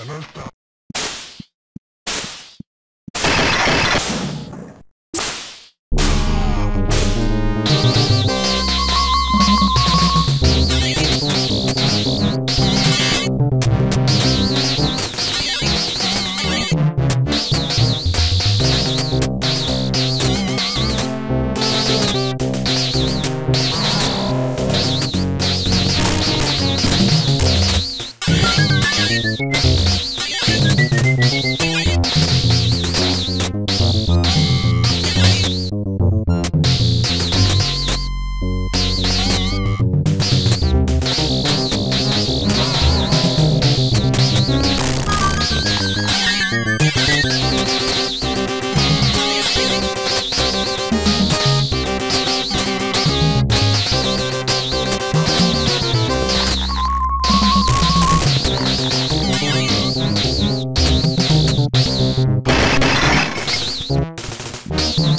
Anota. Ah!